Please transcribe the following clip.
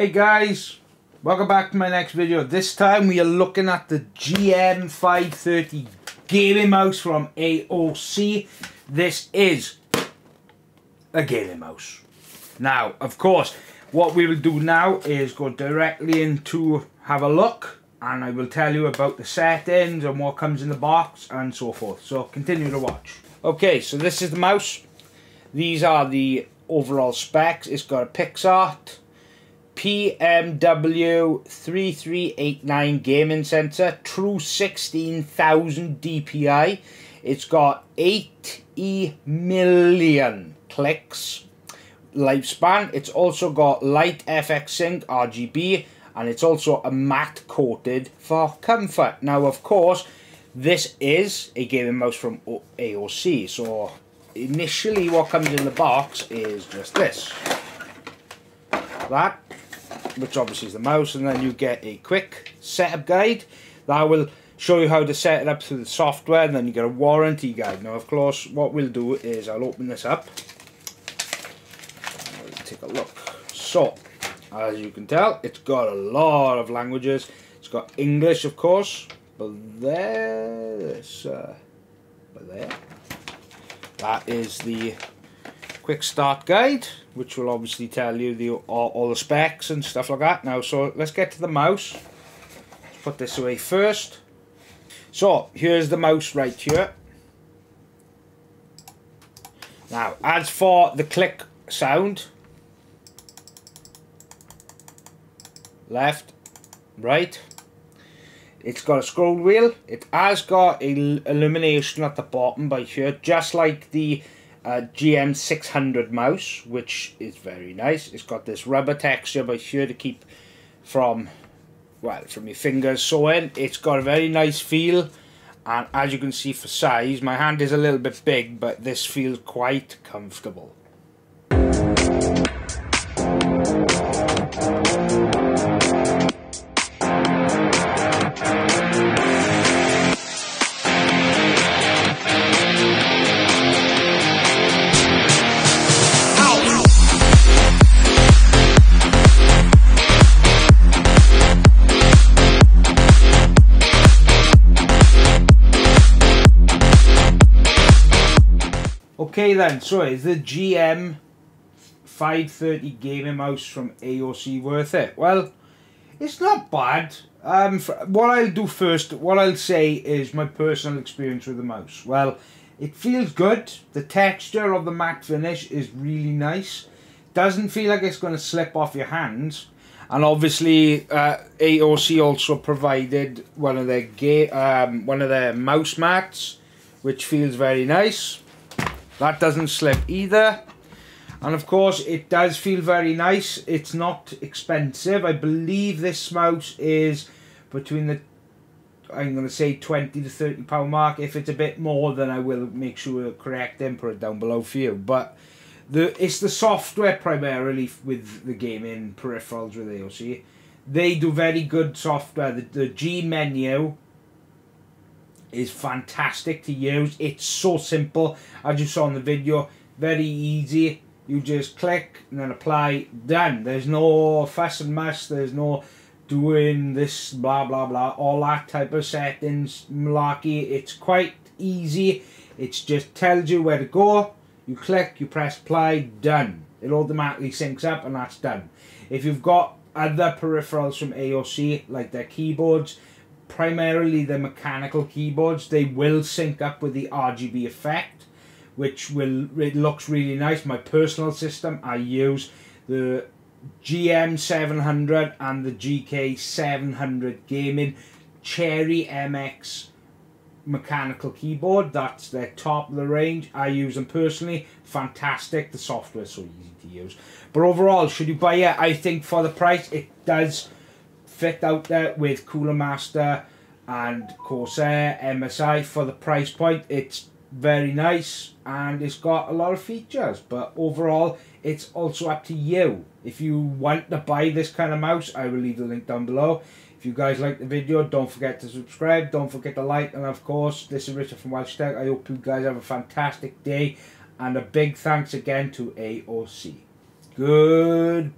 Hey guys, welcome back to my next video. This time we are looking at the GM530 gaming mouse from AOC. This is a gaming mouse. Now, of course, what we will do now is go directly into have a look and I will tell you about the settings and what comes in the box and so forth. So continue to watch. Okay, so this is the mouse. These are the overall specs. It's got a PixArt PMW 3389 gaming sensor, true 16,000 DPI. It's got 80 million clicks lifespan. It's also got light FX sync RGB and it's also a matte coated for comfort. Now, of course, this is a gaming mouse from AOC. So initially what comes in the box is just this. That which obviously is the mouse, and then you get a quick setup guide that will show you how to set it up through the software, and then you get a warranty guide. Now, of course, what we'll do is I'll open this up. Take a look. So, as you can tell, it's got a lot of languages. It's got English, of course, but there's, uh, but there. That is the quick start guide which will obviously tell you the all, all, the specs and stuff like that. Now so let's get to the mouse. Let's put this away first. So here's the mouse right here. Now as for the click sound left right it's got a scroll wheel. It has got a illumination at the bottom by here just like the uh, GM600 mouse, which is very nice. It's got this rubber texture by here to keep from, well, from your fingers sewing. It's got a very nice feel. And as you can see for size, my hand is a little bit big, but this feels quite comfortable. Okay then, so is the GM 530 gaming mouse from AOC worth it? Well, it's not bad. Um, what I'll do first, what I'll say is my personal experience with the mouse. Well, it feels good. The texture of the matte finish is really nice. Doesn't feel like it's going to slip off your hands. And obviously, uh, AOC also provided one of their um, one of their mouse mats, which feels very nice. That doesn't slip either. And of course, it does feel very nice. It's not expensive. I believe this mouse is between the, I'm going to say 20 to 30 pound mark. If it's a bit more, then I will make sure correct and put it down below for you. But the it's the software primarily with the gaming peripherals with AOC. They do very good software. The, the G menu is fantastic to use. It's so simple, as you saw in the video, very easy. You just click and then apply, done. There's no fuss and mess, there's no doing this, blah, blah, blah, all that type of settings, malarkey. It's quite easy. It just tells you where to go. You click, you press apply, done. It automatically syncs up and that's done. If you've got other peripherals from AOC, like their keyboards, primarily the mechanical keyboards, they will sync up with the RGB effect, which will it looks really nice. My personal system, I use the GM700 and the GK700 Gaming Cherry MX mechanical keyboard. That's their top of the range. I use them personally. Fantastic. The software is so easy to use. But overall, should you buy it? I think for the price, it does fit out there with Cooler Master and Corsair MSI for the price point. It's very nice and it's got a lot of features but overall it's also up to you. If you want to buy this kind of mouse I will leave the link down below. If you guys like the video don't forget to subscribe. Don't forget to like and of course this is Richard from Welshy Tech. I hope you guys have a fantastic day and a big thanks again to AOC goodbye